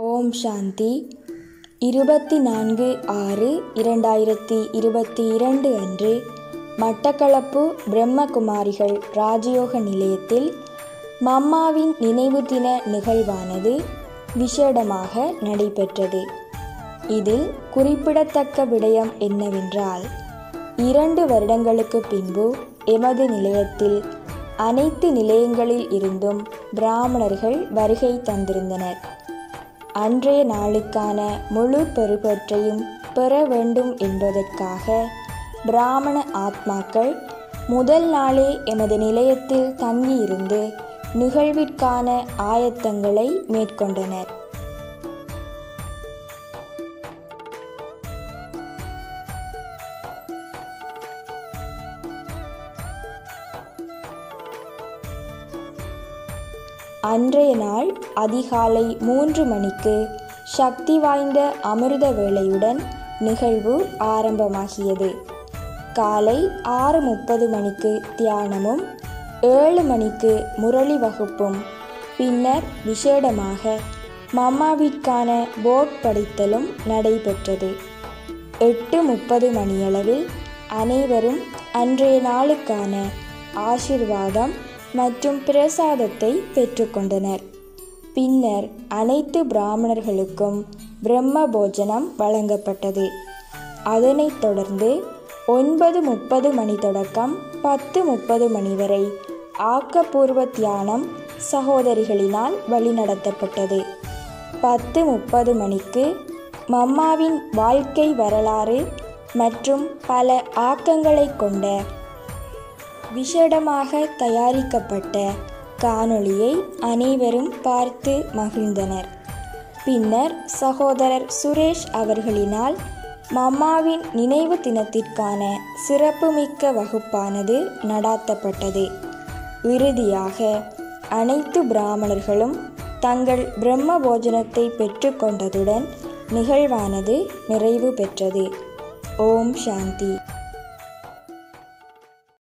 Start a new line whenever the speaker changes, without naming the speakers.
ஓம் சாந்தி. இருபத்தி நான்கு ஆறு இரண்டாயிரத்தி இருபத்தி இரண்டு அன்று மட்டக்களப்பு பிரம்மகுமாரிகள் ராஜயோக நிலையத்தில் மம்மாவின் நினைவு தின நிகழ்வானது விசேடமாக நடைபெற்றது. இதில் குறிப்பிடத்தக்க விடயம் என்னவென்றால் இரண்டு வருடங்களுக்கு பின்பு எமது நிலையத்தில் அனைத்து நிலையங்களில் இருந்தும் பிராமணர்கள் வருகை தந்திருந்தனர். அன்றைய நாளுக்கான முழு பெறுபற்றையும் பெற வேண்டும் என்பதற்காக பிராமண ஆத்மாக்கள் முதல் நாளே எமது நிலையத்தில் தங்கியிருந்து நிகழ்விற்கான ஆயத்தங்களை மேற்கொண்டனர். அன்றைய நாள் அதிகாலை மூன்று மணிக்கு சக்தி வாய்ந்த அமிர்த வேளையுடன் நிகழ்வு ஆரம்பமாகியது. காலை ஆறு முப்பது மணிக்கு தியானமும் ஏழு மணிக்கு முரளி வகுப்பும். பின்னர் விசேடமாக மம்மாவிற்கான போட் படித்தலும் நடைபெற்றது. எட்டு முப்பது மணியளவில் அனைவரும் அன்றைய நாளுக்கான ஆசிர்வாதம் மற்றும் பிரசாதத்தை பெற்றுக்கொண்டனர். பின்னர் அனைத்து பிராமணர்களுக்கும் பிரம்ம போஜனம் வழங்கப்பட்டது. அதனைத் தொடர்ந்து ஒன்பது முப்பது மணி தொடக்கம் பத்து முப்பது மணி வரை ஆக்கப்பூர்வ தியானம் சகோதரிகளினால் வழிநடத்தப்பட்டது. பத்து முப்பது மணிக்கு மம்மாவின் வாழ்க்கை வரலாறு மற்றும் பல ஆக்கங்களை கொண்ட விஷேடமாக தயாரிக்கப்பட்ட காணொளியை அனைவரும் பார்த்து மகிழ்ந்தனர். பின்னர் சகோதரர் சுரேஷ் அவர்களினால் மம்மாவின் நினைவு தினத்திற்கான சிறப்புமிக்க வகுப்பானது நடாத்தப்பட்டது. இறுதியாக அனைத்து பிராமணர்களும் தங்கள் பிரம்ம போஜனத்தை பெற்றுக்கொண்டதுடன் நிகழ்வானது நிறைவு பெற்றது. ஓம் சாந்தி.